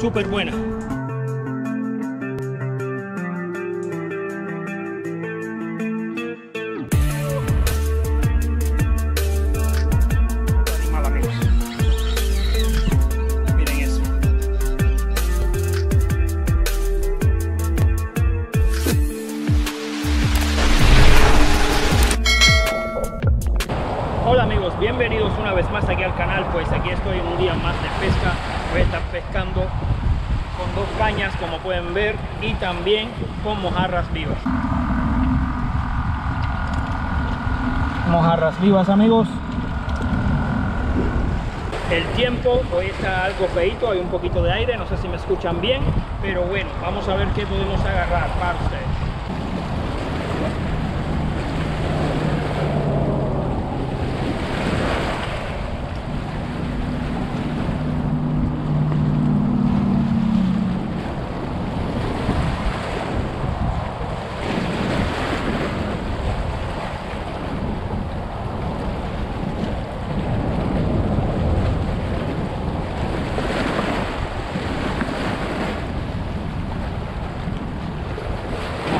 súper buena. Hola amigos, bienvenidos una vez más aquí al canal, pues aquí estoy en un día más de pesca, a estar pescando con dos cañas como pueden ver y también con mojarras vivas. Mojarras vivas amigos. El tiempo hoy está algo feito, hay un poquito de aire, no sé si me escuchan bien, pero bueno, vamos a ver qué podemos agarrar para ustedes.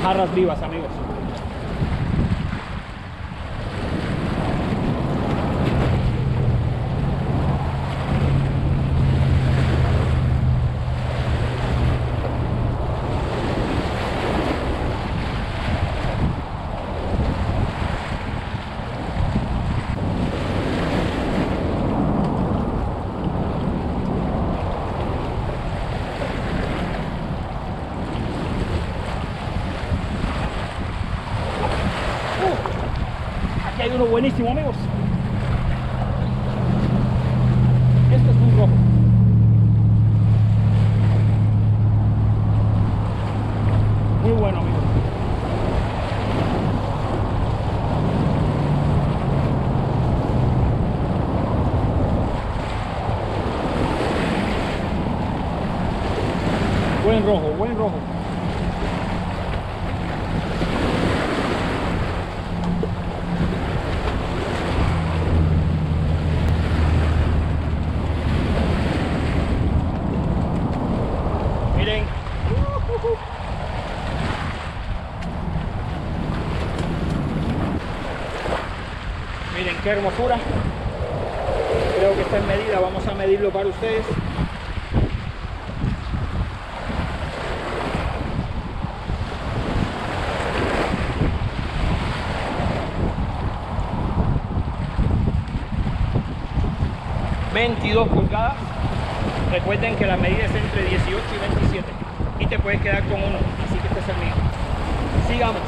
Mojarras vivas, amigos. Aquí hay buenísimo, amigos. Este es un rojo. Muy bueno, amigos. Buen rojo, buen rojo. Miren. Miren qué hermosura. Creo que está en medida. Vamos a medirlo para ustedes. ...22 pulgadas... Recuerden que la medida es entre 18 y 27 y te puedes quedar con uno, así que este es el mío. Sigamos.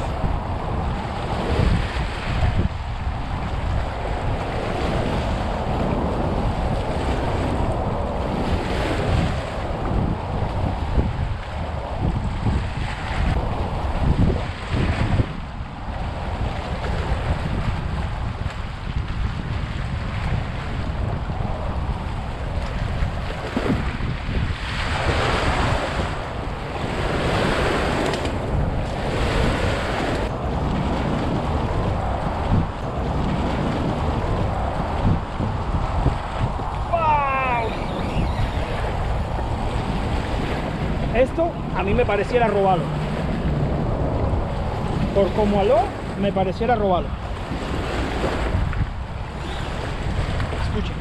¡Wow! Esto a mí me pareciera robado. Por como aló, me pareciera robado. Escuchen.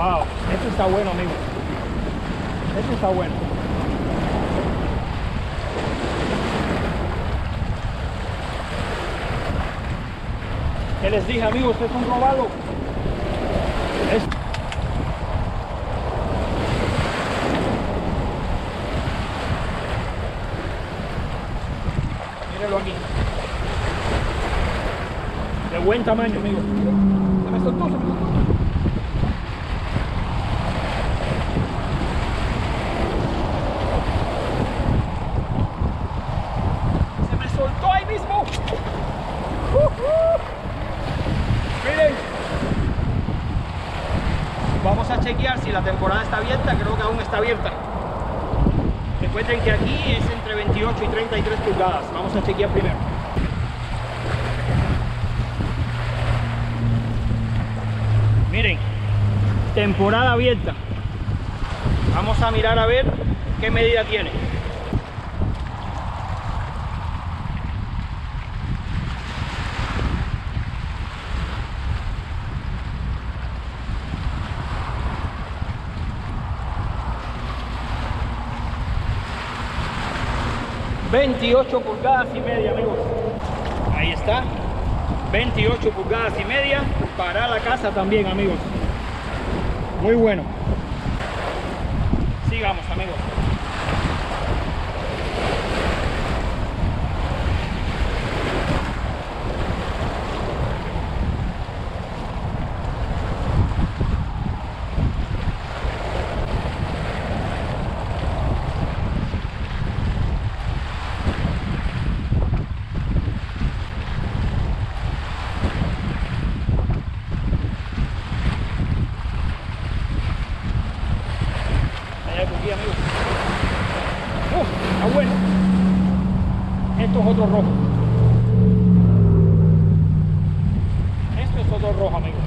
Wow, esto está bueno, amigos. Esto está bueno. ¿Qué les dije, amigos? Ustedes son robados. Es- Mírenlo aquí. De buen tamaño, soltó, se me soltó. Se me soltó ahí mismo. Uh, uh. Miren. a chequear si la temporada está abierta, creo que aún está abierta. Recuerden que aquí es entre 28 y 33 pulgadas. Vamos a chequear primero. Miren, temporada abierta. Vamos a mirar a ver qué medida tiene. ...28 pulgadas y media, amigos. Ahí está. 28 pulgadas y media para la casa también, amigos. Muy bueno. Sigamos, amigos. Allá. ¡Uh! Está bueno. Esto es otro rojo. Esto es otro rojo, amigos.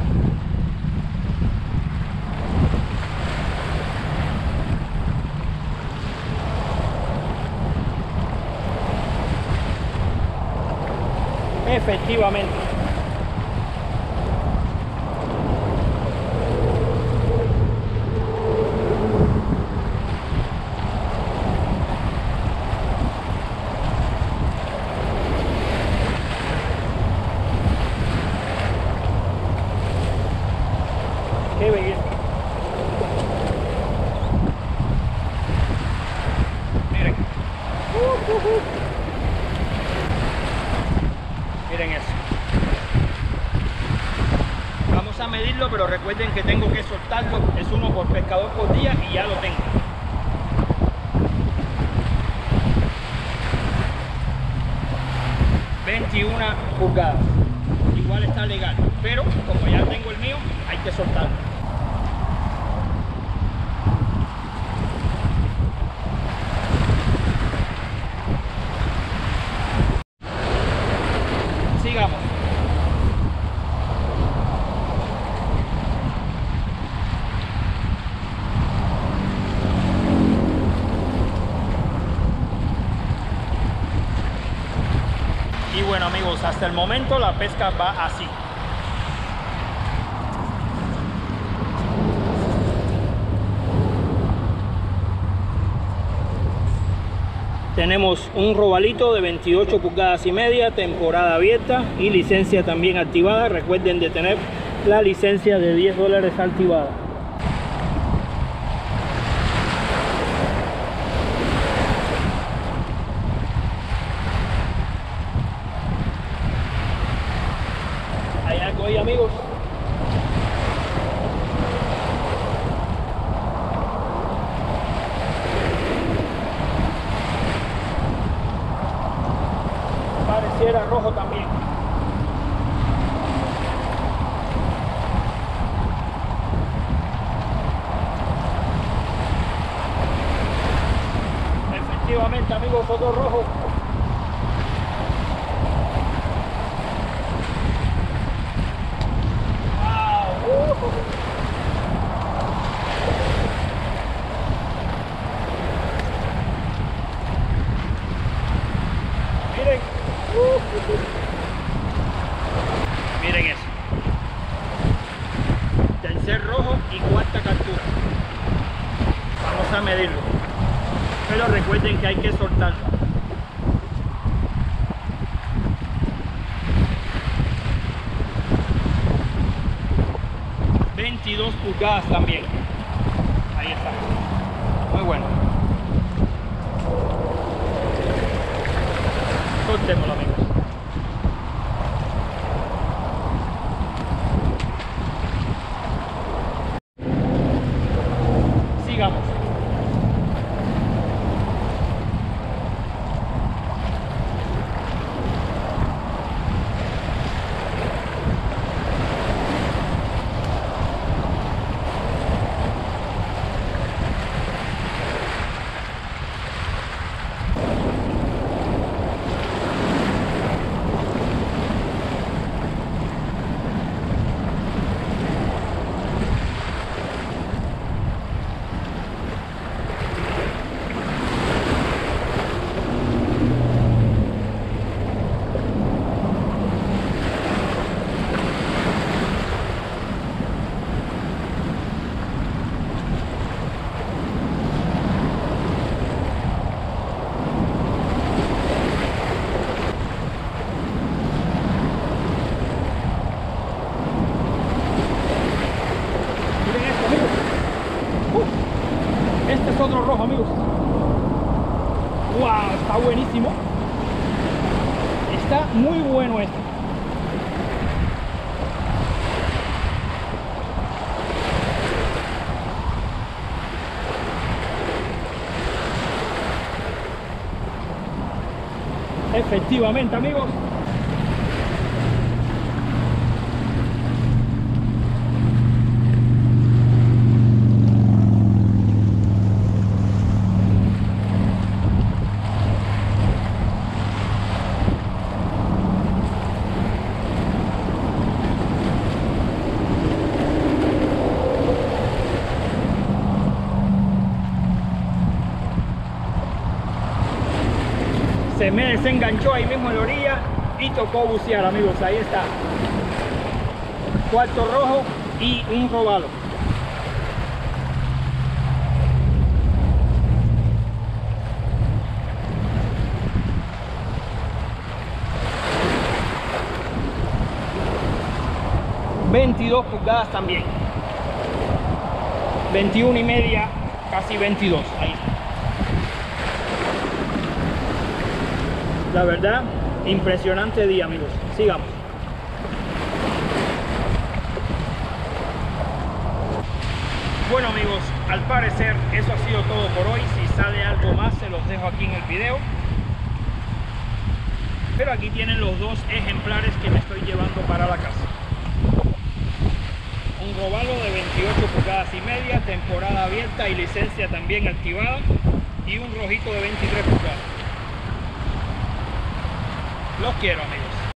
Efectivamente. Qué belleza. Miren. Miren eso. Vamos a medirlo, pero recuerden que tengo que soltarlo. Es uno por pescador por día y ya lo tengo. ...21 pulgadas... ...igual está legal... ...pero como ya tengo el mío... ...hay que soltarlo... Sigamos. Y bueno amigos, hasta el momento la pesca va así. Tenemos un robalito de 28 pulgadas y media, temporada abierta y licencia también activada. Recuerden de tener la licencia de 10 dólares activada. Hay algo ahí amigos. Pareciera rojo también. Amigos, otro rojo. Miren eso. Tercer rojo y cuarta captura. Vamos a medirlo. Pero recuerden hay que soltarlo. ...22 pulgadas también... ...ahí está... ...muy bueno... Soltémoslo amigos... Sigamos... Está muy bueno este. Efectivamente, amigos. Se me desenganchó ahí mismo en la orilla y tocó bucear amigos. Ahí está. Cuarto rojo y un robalo. ...22 pulgadas también... ...21 y media... ...casi 22... ...ahí está. La verdad, impresionante día, amigos. Sigamos. Bueno, amigos, al parecer eso ha sido todo por hoy. Si sale algo más, se los dejo aquí en el video. Pero aquí tienen los dos ejemplares que me estoy llevando para la casa. Un robalo de 28 pulgadas y media, temporada abierta y licencia también activada. Y un rojito de 23 pulgadas. Los quiero, amigos.